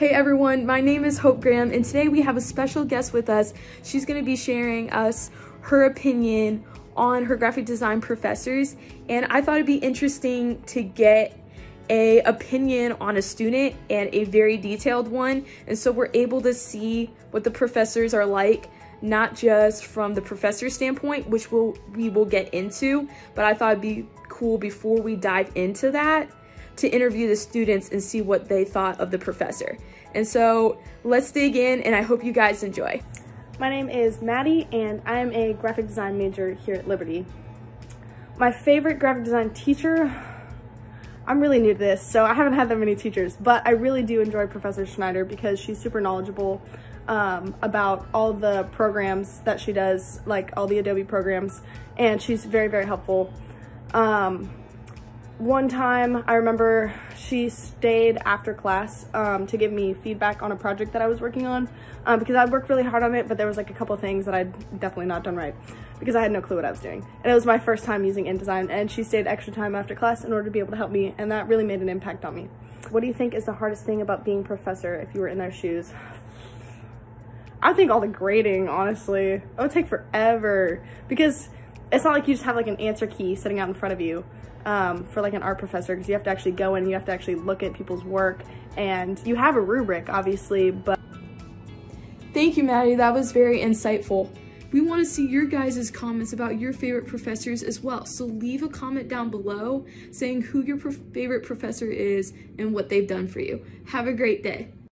Hey everyone, my name is Hope Graham and today we have a special guest with us. She's going to be sharing us her opinion on her graphic design professors and I thought it'd be interesting to get a opinion on a student and a very detailed one and so we're able to see what the professors are like not just from the professor standpoint which we'll, we will get into but I thought it'd be cool before we dive into that to interview the students and see what they thought of the professor. And so let's dig in and I hope you guys enjoy. My name is Maddie and I'm a graphic design major here at Liberty. My favorite graphic design teacher, I'm really new to this, so I haven't had that many teachers, but I really do enjoy Professor Schneider because she's super knowledgeable um, about all the programs that she does, like all the Adobe programs, and she's very, very helpful. Um, one time I remember she stayed after class um, to give me feedback on a project that I was working on um, because I worked really hard on it, but there was like a couple things that I'd definitely not done right because I had no clue what I was doing. And it was my first time using InDesign and she stayed extra time after class in order to be able to help me and that really made an impact on me. What do you think is the hardest thing about being professor if you were in their shoes? I think all the grading, honestly. It would take forever because it's not like you just have like an answer key sitting out in front of you um, for like an art professor because you have to actually go in, you have to actually look at people's work and you have a rubric obviously, but. Thank you, Maddie. That was very insightful. We want to see your guys' comments about your favorite professors as well. So leave a comment down below saying who your prof favorite professor is and what they've done for you. Have a great day.